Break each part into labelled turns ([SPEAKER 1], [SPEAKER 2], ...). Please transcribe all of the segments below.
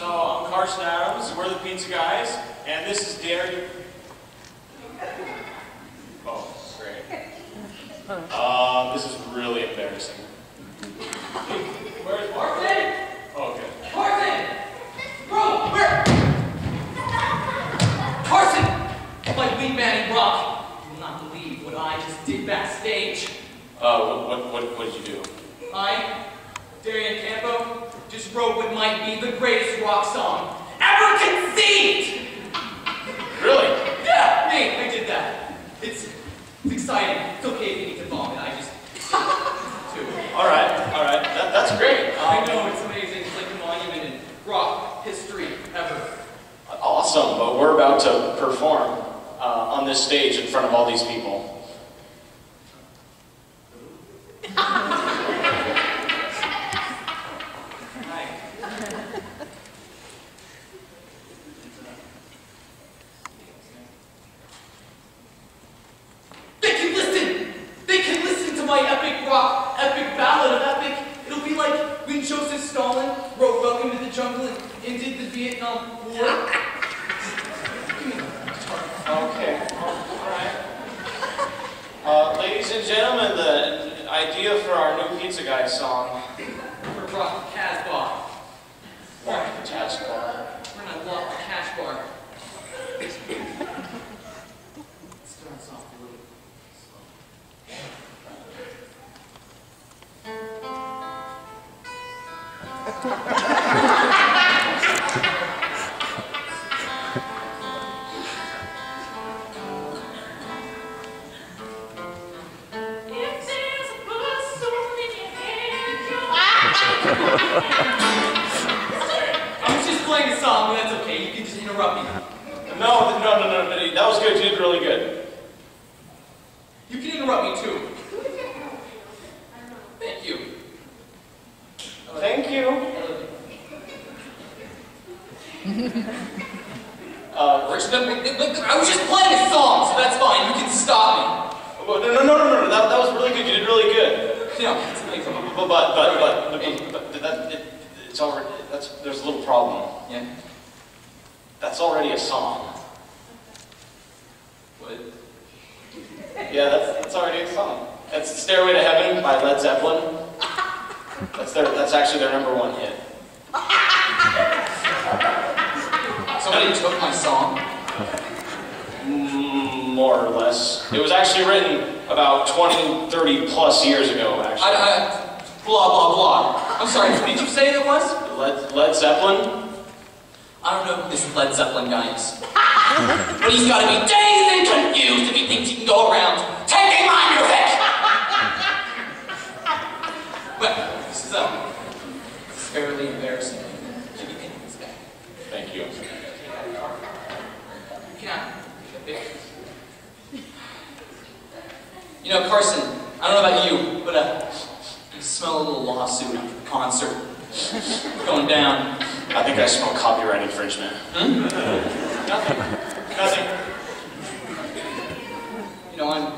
[SPEAKER 1] Karson Adams. We're the Pizza Guys, and this is Darien. Oh, great. Uh, this is really embarrassing. Where's
[SPEAKER 2] Martin!
[SPEAKER 1] Oh, okay.
[SPEAKER 2] Martin! Bro, where? Carson! My weed man in rock. You will not believe what I just did backstage.
[SPEAKER 1] Uh, what, what, what did you do?
[SPEAKER 2] I, Darien Campo, just wrote what might be the greatest rock song ever conceived!
[SPEAKER 1] Really?
[SPEAKER 2] Yeah, me, I did that. It's, it's exciting. It's okay if you need to vomit. I just do it.
[SPEAKER 1] All right, all right. That, that's great.
[SPEAKER 2] I know it's amazing. It's like a monument in rock history ever.
[SPEAKER 1] Awesome, but we're about to perform uh, on this stage in front of all these people.
[SPEAKER 2] Hi. They can listen! They can listen to my epic rock, epic ballad of epic. It'll be like when Joseph Stalin wrote Welcome to the Jungle and ended the Vietnam War.
[SPEAKER 1] Okay, all right. Uh, ladies and gentlemen, the idea for our new Pizza Guy song,
[SPEAKER 2] For rock Casbah.
[SPEAKER 1] Rock the Jazz Bar.
[SPEAKER 2] We're gonna lock the cash bar. Starts off a I was just playing a song, but that's okay. You can just interrupt me.
[SPEAKER 1] No, no, no, no, no, that was good. You did really good.
[SPEAKER 2] You can interrupt me too. Thank you.
[SPEAKER 1] Thank you.
[SPEAKER 2] I.
[SPEAKER 1] Uh,
[SPEAKER 2] Rich, I was just playing a song, so that's fine. You can stop
[SPEAKER 1] me. no, no, no, no, no, that, that was really good. You did really good.
[SPEAKER 2] Me. You know, it's amazing.
[SPEAKER 1] But, but, but, but, but, but that, it, it's already, that's, there's a little problem.
[SPEAKER 2] Yeah.
[SPEAKER 1] That's already a song.
[SPEAKER 2] What?
[SPEAKER 1] Yeah, that's, that's already a song. That's Stairway to Heaven by Led Zeppelin. That's their, that's actually their number one hit.
[SPEAKER 2] Somebody took my song.
[SPEAKER 1] Mm, more or less. It was actually written about 20, 30 plus years ago, actually.
[SPEAKER 2] I, I, blah, blah, blah. I'm sorry, who did you say that was?
[SPEAKER 1] Led, Led Zeppelin?
[SPEAKER 2] I don't know who this Led Zeppelin guy is. but he's gotta be dazed and confused if he thinks he can go around taking my music! well, this is, uh, fairly embarrassing. Should be taking this back.
[SPEAKER 1] Thank you.
[SPEAKER 2] Can I? You know, Karson, I don't know about you, but uh, I smell a little lawsuit after the concert. Going down.
[SPEAKER 1] I think I smell copyright infringement. Nothing. Nothing.
[SPEAKER 2] You know, I'm,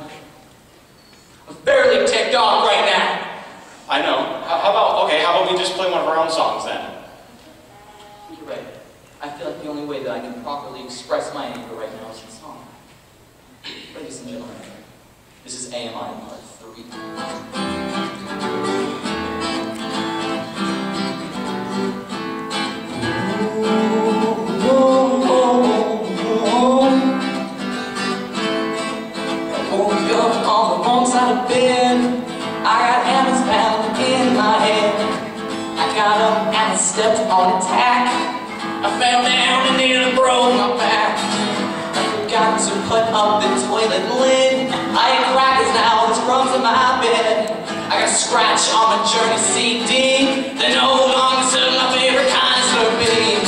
[SPEAKER 2] I'm fairly ticked off right now.
[SPEAKER 1] I know. How, how about, okay, how about we just play one of our own songs then?
[SPEAKER 2] You're right. I feel like the only way that I can properly express my anger right now is in song. Ladies and gentlemen, this is AMI Part 3. I woke up on the wrong side of bed. I got hammers pounding in my head. I got up and I stepped on a tack. I fell down and nearly broke my back. I forgot to put up the toilet lid. Crumbs in my bed. I got scratch on my Journey CD. They no longer serve my favorite kind of slurpee.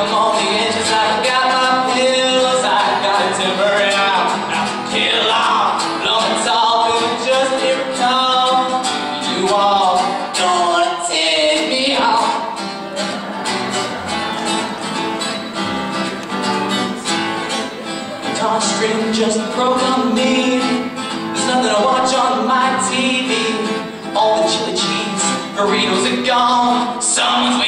[SPEAKER 2] I'm on the edges, I got my pills. I got a temporary out. Now Kill all, long and tall, but just here it come. You all gonna take me off. Guitar string just broke on me. Nothing to watch on my TV. All the chili cheese burritos are gone. Someone's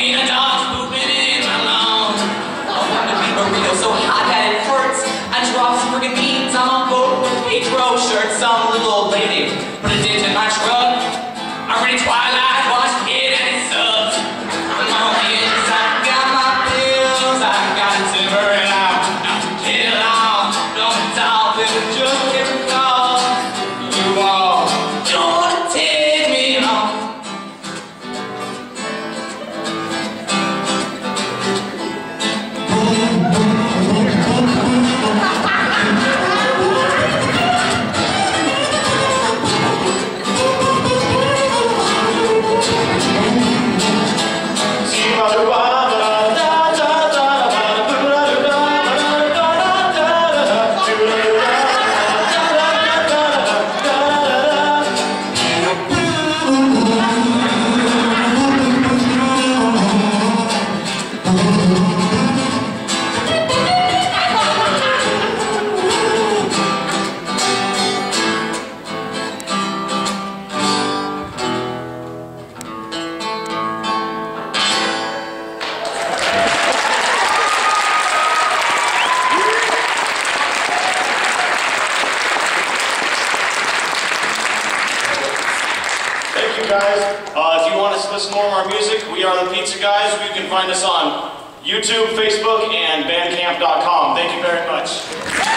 [SPEAKER 1] perform our music, we are the Pizza Guys. You can find us on YouTube, Facebook, and Bandcamp.com. Thank you very much.